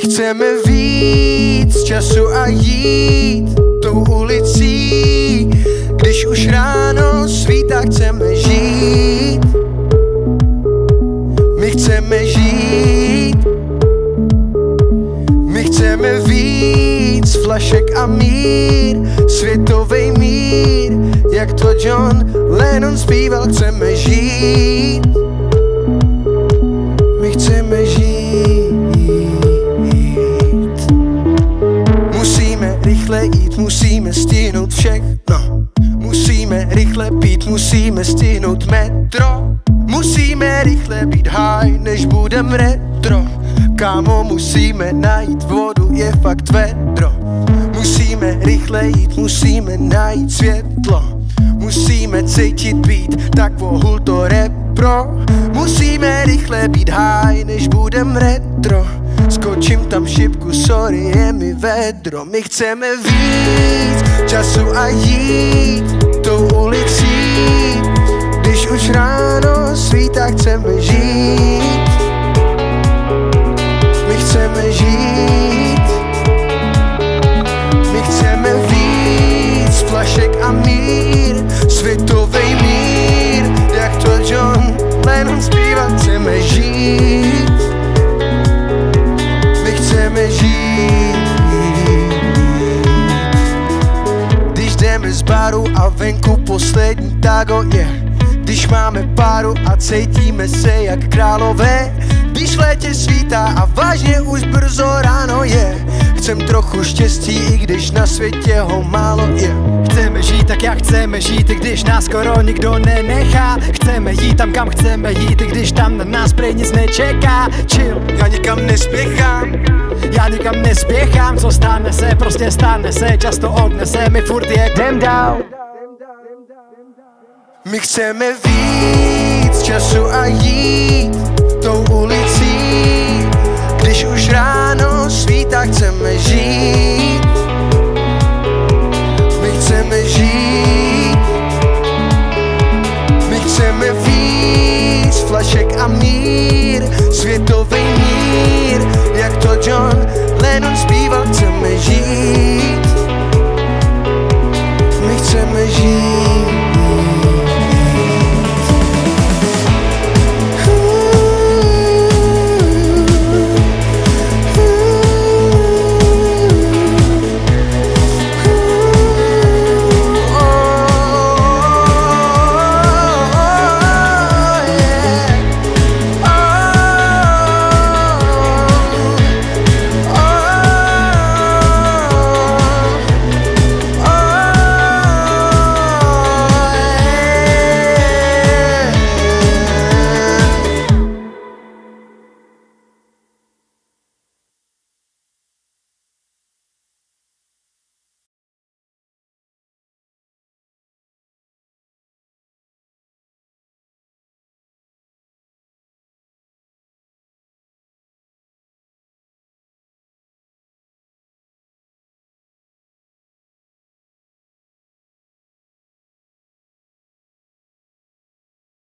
Chceme víc času a jít tou ulicí, když už ráno svítá, chceme žít. My chceme žít. My chceme víc flašek a mír, světový mír, jak to John Lennon zpíval, chceme žít. Musíme stihnout všechno. Musíme rychle pít, musíme stihnout metro. Musíme rychle být high, než budem retro. Kámo, musíme najít vodu, je fakt vedro. Musíme rychle jít, musíme najít světlo. Musíme cítit být, tak vohul to repro. Musíme rychle být high, než budem retro. Skočím tam šipku, sorry, je mi vedro. My chceme víc času a jít tou ulicí. Když už ráno svítá, chceme baru a venku poslední tago je. Yeah. Když máme páru a cítíme se jak králové Když v létě svítá a vážně už brzo ráno je. Chcem trochu štěstí, i když na světě ho málo je. Chceme žít tak, jak chceme žít, i když nás skoro nikdo nenechá. Chceme jít tam, kam chceme jít, i když tam na nás prej nic nečeká. Chill, Já nikam nespěchám nikam nespěchám, co stane se, prostě stane se Často odnese mi furt je jdem dál. My chceme víc času a jít tou ulicí. Když už ráno svítá, chceme žít. My chceme žít Zobaczymy